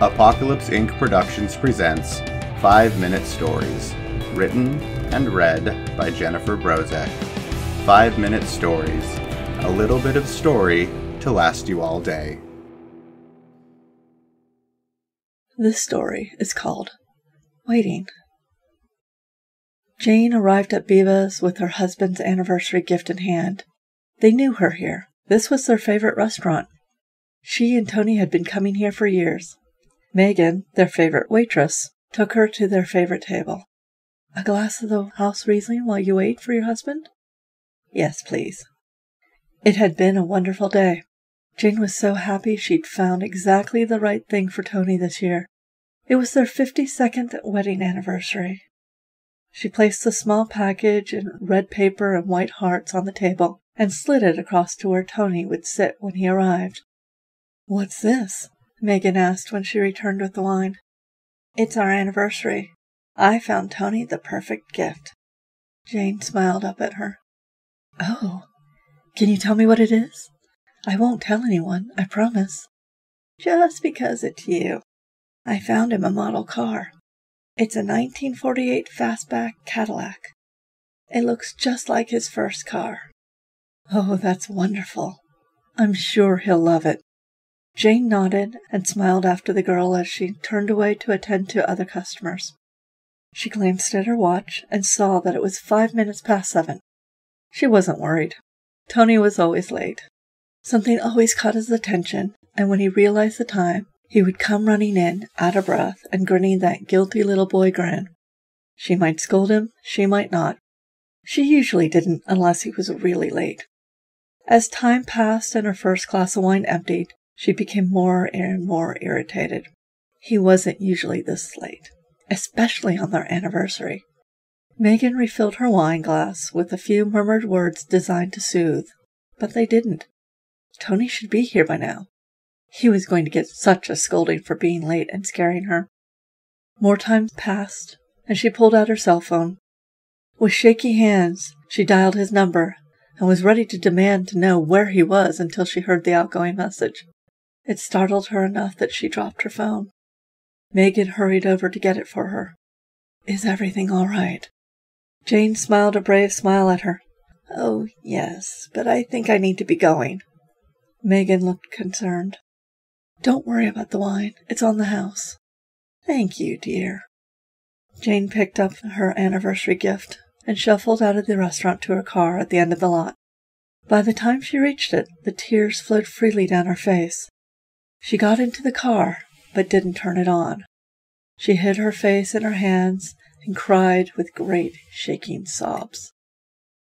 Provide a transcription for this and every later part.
Apocalypse Ink Productions presents 5 Minute Stories, written and read by Jennifer Brozek. 5 Minute Stories, a little bit of story to last you all day. This story is called Waiting. Jane arrived at Beva's with her husband's anniversary gift in hand. They knew her here. This was their favorite restaurant. She and Tony had been coming here for years. Megan, their favorite waitress, took her to their favorite table. A glass of the house Riesling while you wait for your husband? Yes, please. It had been a wonderful day. Jane was so happy she'd found exactly the right thing for Tony this year. It was their fifty second wedding anniversary. She placed the small package in red paper and white hearts on the table and slid it across to where Tony would sit when he arrived. What's this? Megan asked when she returned with the wine. It's our anniversary. I found Tony the perfect gift. Jane smiled up at her. Oh, can you tell me what it is? I won't tell anyone, I promise. Just because it's you. I found him a model car. It's a 1948 fastback Cadillac. It looks just like his first car. Oh, that's wonderful. I'm sure he'll love it. Jane nodded and smiled after the girl as she turned away to attend to other customers. She glanced at her watch and saw that it was five minutes past seven. She wasn't worried. Tony was always late. Something always caught his attention, and when he realized the time, he would come running in, out of breath, and grinning that guilty little boy grin. She might scold him, she might not. She usually didn't unless he was really late. As time passed and her first glass of wine emptied, she became more and more irritated. He wasn't usually this late, especially on their anniversary. Megan refilled her wine glass with a few murmured words designed to soothe, but they didn't. Tony should be here by now. He was going to get such a scolding for being late and scaring her. More time passed, and she pulled out her cell phone. With shaky hands, she dialed his number and was ready to demand to know where he was until she heard the outgoing message. It startled her enough that she dropped her phone. Megan hurried over to get it for her. Is everything all right? Jane smiled a brave smile at her. Oh, yes, but I think I need to be going. Megan looked concerned. Don't worry about the wine. It's on the house. Thank you, dear. Jane picked up her anniversary gift and shuffled out of the restaurant to her car at the end of the lot. By the time she reached it, the tears flowed freely down her face. She got into the car, but didn't turn it on. She hid her face in her hands and cried with great shaking sobs.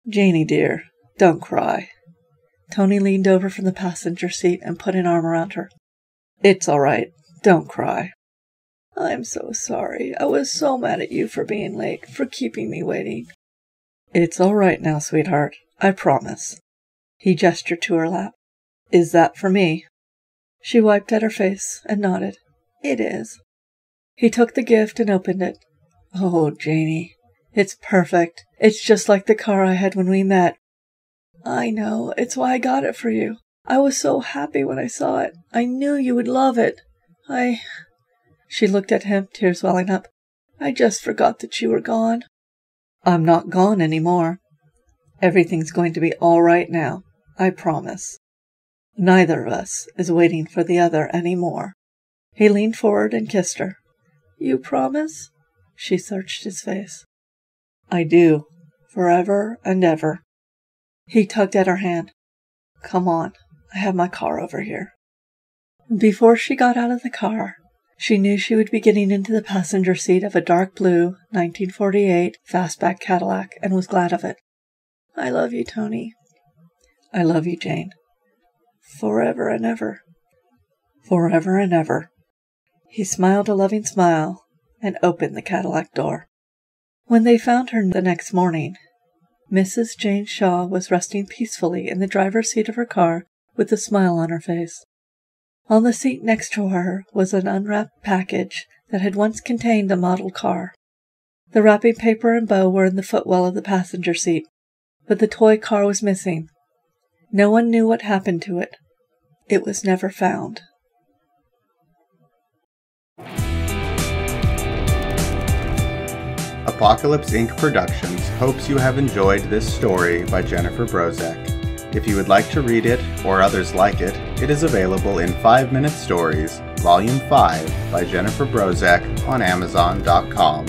Janie, dear, don't cry. Tony leaned over from the passenger seat and put an arm around her. It's all right. Don't cry. I'm so sorry. I was so mad at you for being late, for keeping me waiting. It's all right now, sweetheart. I promise. He gestured to her lap. Is that for me? She wiped at her face and nodded. It is. He took the gift and opened it. Oh, Janie, it's perfect. It's just like the car I had when we met. I know. It's why I got it for you. I was so happy when I saw it. I knew you would love it. I. She looked at him, tears welling up. I just forgot that you were gone. I'm not gone any more. Everything's going to be all right now. I promise. Neither of us is waiting for the other any more. He leaned forward and kissed her. You promise? She searched his face. I do, forever and ever. He tugged at her hand. Come on, I have my car over here. Before she got out of the car, she knew she would be getting into the passenger seat of a dark blue 1948 fastback Cadillac and was glad of it. I love you, Tony. I love you, Jane. Forever and ever. Forever and ever. He smiled a loving smile and opened the Cadillac door. When they found her the next morning, Mrs. Jane Shaw was resting peacefully in the driver's seat of her car with a smile on her face. On the seat next to her was an unwrapped package that had once contained a model car. The wrapping paper and bow were in the footwell of the passenger seat, but the toy car was missing. No one knew what happened to it. It was never found. Apocalypse Ink Productions hopes you have enjoyed this story by Jennifer Brozek. If you would like to read it, or others like it, it is available in 5 Minute Stories, Volume 5 by Jennifer Brozek on Amazon.com.